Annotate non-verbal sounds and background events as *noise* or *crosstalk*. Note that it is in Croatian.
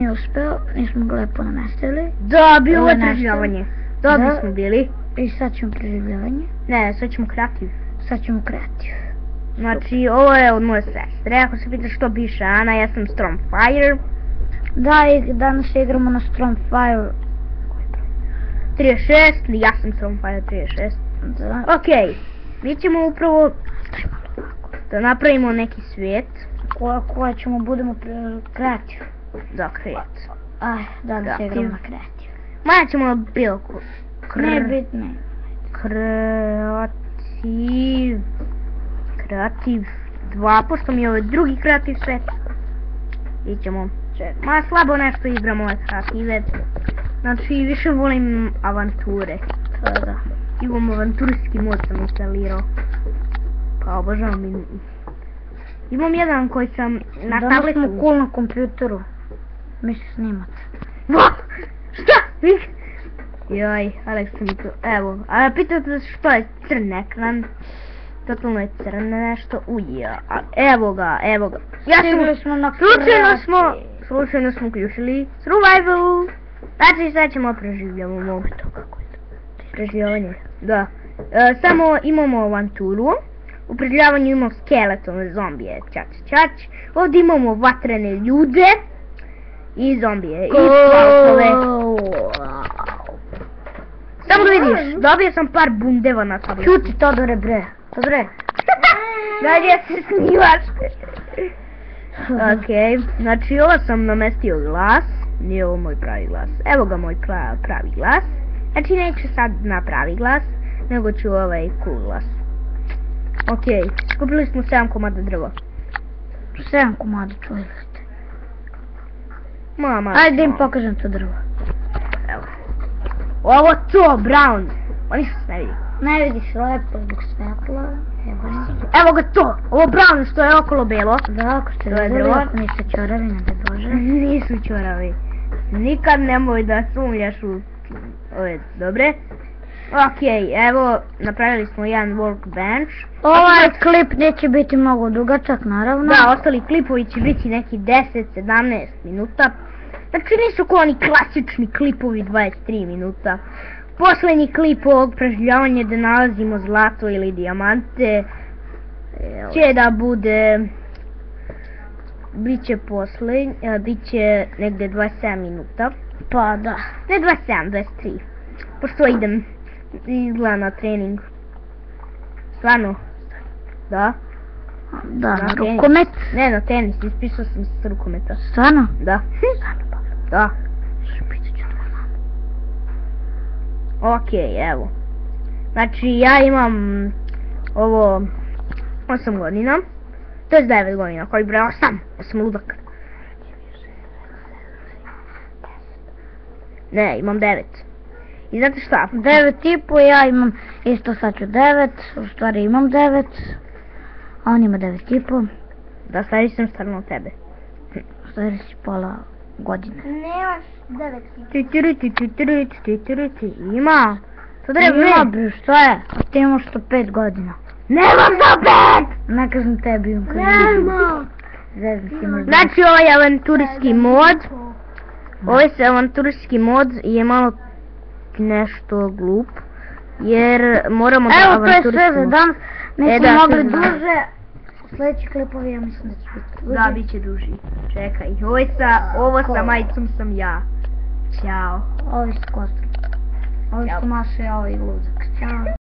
Nije uspeo, nismo ga lepo namestili. Da, bilo je preživljavanje. Dobri smo bili. I sad ćemo preživljavanje. Ne, sad ćemo kreativ. Sad ćemo kreativ. Znači, ovo je od moje sestre. Ako se pitaš što piše Ana, ja sam Stormfire. Da, i danas igramo na Stormfire. 36, ili ja sam Stormfire 36. Da. Okej, mi ćemo upravo da napravimo neki svijet. Koja, koja ćemo budemo kreativ. Da, kreat. Aj, danas Kreativ. igramo na kreativ. Ma ćemo bilo ko... Kr... bitno. Kreativ... Kreativ 2, pošto mi je ovo drugi kreativ svet. I ćemo... Ma slabo nešto igramo ove kreative. Znači, više volim avanture. To je da. Imam avanturski mod sam instalirao. Pa obožavam. Imam jedan koji sam na Danas tabletu... smo cool na kompjuteru. Misli snimat. Va! Šta? Joj, Alex mi to... Evo, a pitate se što je crn ekran? Totalno je crno nešto. Uja, a evo ga, evo ga. Ja sam... smo na Slučajno smo... Slučajno smo uključili survival. Znači sad ćemo preživljavamo. To kako je to? Preživljavanje. Da. E, samo imamo avanturu. U preživljavanju imamo skeletone, zombije, čač, čač. Ovdje imamo vatrene ljude. I zombije. I svalkove. Samo da vidiš, dobio sam par bundeva na tabletu. Čuti Todore bre. Todore. *laughs* Dalje se snimaš. Okej, znači ovo sam namestio glas. Nije ovo moj pravi glas. Evo ga moj pra- pravi glas. Znači neću sad na pravi glas, nego ću ovaj cool glas. Okej, skupili smo 7 komada drva. Sedam komada čovjek. Mama. Ajde im pokažem to drvo. Evo. Ovo to, brown. Oni su se ne vidi. Ne vidi se lepo zbog svetla. Evo ga. Evo ga to, ovo brown što je okolo belo. Da, ako ste To je vidjeli, ako niste čoravi, ne da bože. *laughs* Nisu čoravi. Nikad nemoj da sumnjaš u ove dobre. Okej, evo, napravili smo jedan workbench. Ovaj klip neće biti mnogo dugačak, naravno. Da, ostali klipovi će biti neki 10-17 minuta. Znači nisu ko oni klasični klipovi 23 minuta. Posljednji klip ovog preživljavanja da nalazimo zlato ili dijamante će da bude Biće posljednji, e, bit će negdje 27 minuta. Pa da. Ne 27, 23. Pošto idem izgleda na trening. Stvarno? Da? Da, Na tenis. rukomet. Ne, na tenis, ispisao sam s rukometa. Stvarno? Da. *laughs* Da. Okej, evo. Znači, ja imam ovo 8 godina. To je 9 godina, koji bre 8? Ja sam ludak. Ne, imam 9. I znate šta? Devet i po, ja imam isto sad ću devet, u stvari imam devet. A on ima devet i po, Da stari sam stvarno od tebe. u stvari si pola godine. Nemaš 9. Ti ti ti ti ti ti Ima. To treba ima bre, šta je? A ti imaš to pet godina. Nemam za pet! Ne kažem tebi, imam kad Nemam. Ti Znači ovaj avanturski mod, ovaj se avanturski mod je malo nešto glup, jer moramo da Evo, to je sve za danas. Nismo E, mogli duže. Sljedeći klipovi ja mislim da će biti duži. Da, bit će duži. Čekaj, ovaj sa, ovo sa majicom sam ja. Ćao. Ovi su kostri. Ovi su maše, a ovi luzak. Ćao.